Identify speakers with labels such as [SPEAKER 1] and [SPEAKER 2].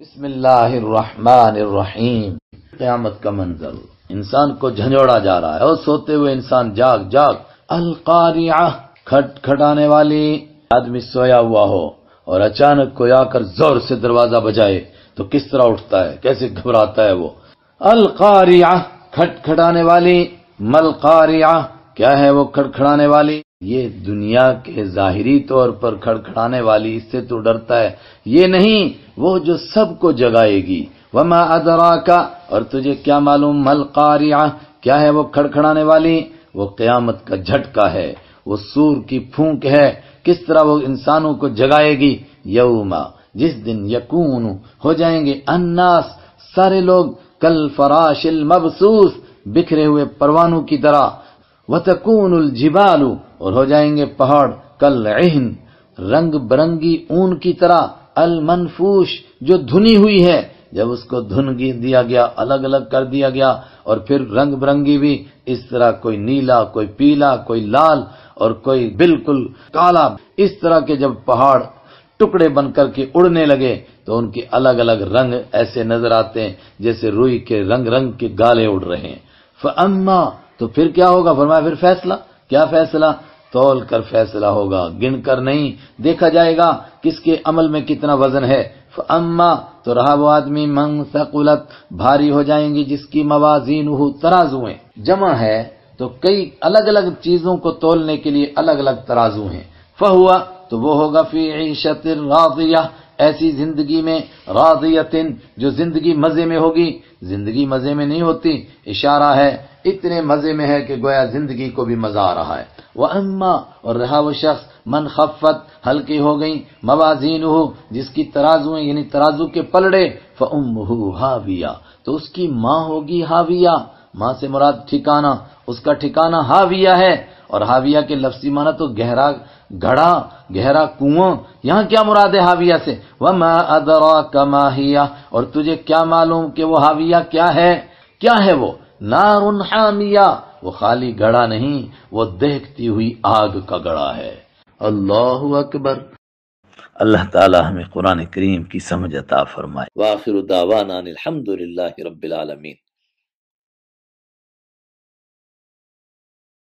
[SPEAKER 1] بسم اللہ الرحمن الرحیم۔ قیامت کا منظر انسان کو جھنجوڑا جا رہا ہے اور سوتے ہوئے انسان جاگ جاگ القاریہ کھٹ کھٹانے والی آدمی سویا ہوا ہو اور اچانک کوئی آ کر زور سے دروازہ بجائے تو کس طرح اٹھتا ہے؟ کیسے گھبراتا ہے وہ؟ القاریہ کھٹ کھٹانے والی۔ ملقاریہ کیا ہے وہ کھڑکھڑانے والی؟ یہ دنیا کے ظاہری طور پر کھڑکھڑانے والی، اس سے تو ڈرتا ہے۔ یہ نہیں وہ جو سب کو جگائے گی۔ وما ادراکا اور تجھے کیا معلوم؟ مل کیا ہے وہ کھڑکھڑانے والی؟ وہ قیامت کا جھٹکا ہے، وہ سور کی پھونک ہے۔ کس طرح وہ انسانوں کو جگائے گی؟ یوما جس دن یکون ہو جائیں گے الناس۔ سارے لوگ کل فراش المبسوس، بکھرے ہوئے پروانوں کی طرح۔ وتکون الجبال، اور ہو جائیں گے پہاڑ کل عہن رنگ برنگی اون کی طرح۔ المنفوش، جو دھنی ہوئی ہے، جب اس کو دھن دیا گیا، الگ الگ کر دیا گیا، اور پھر رنگ برنگی بھی، اس طرح کوئی نیلا، کوئی پیلا، کوئی لال، اور کوئی بالکل کالا، اس طرح کے جب پہاڑ ٹکڑے بن کر کے اڑنے لگے، تو ان کے الگ الگ رنگ ایسے نظر آتے ہیں، جیسے روئی کے رنگ رنگ کے گالے اڑ رہے ہیں۔ فاما تو پھر کیا ہوگا؟ فرمایا، پھر فیصلہ۔ کیا فیصلہ؟ تول کر فیصلہ ہوگا، گن کر نہیں، دیکھا جائے گا کس کے عمل میں کتنا وزن ہے۔ اما تو رہا وہ آدمی منگ ثقلت، بھاری ہو جائیں گی جس کی موازین ترازویں جمع ہے تو کئی الگ الگ چیزوں کو تولنے کے لیے الگ الگ ترازو ہیں۔ فہوا تو وہ ہوگا فی عیشت راضیہ ایسی زندگی میں راضیتن جو زندگی مزے میں ہوگی۔ زندگی مزے میں نہیں ہوتی، اشارہ ہے، اتنے مزے میں ہے کہ گویا زندگی کو بھی مزہ آ رہا ہے۔ وہ اما اور رہا وہ شخص، من خفت، ہلکی ہو گئی موازین ہو جس کی ترازو یعنی ترازو کے پلڑے فم ہاویہ تو اس کی ماں ہوگی ہاویہ ماں سے مراد ٹھکانا اس کا ٹھکانا ہاویہ ہے، اور ہاویہ کے لفظی معنی تو گہرا گڑھا گہرا کنواں، یہاں کیا مراد ہے ہاویہ سے؟ وما ادراک ما ہی اور تجھے کیا معلوم کہ وہ ہاویہ کیا ہے؟ کیا ہے وہ؟ نار حامیہ وہ خالی گڑا نہیں وہ دیکھتی ہوئی آگ کا گڑا ہے۔ اللہ اکبر۔ اللہ تعالی ہمیں قرآن کریم کی سمجھ عطا فرمائے۔ واخر دعوانا الحمد للہ رب العالمین۔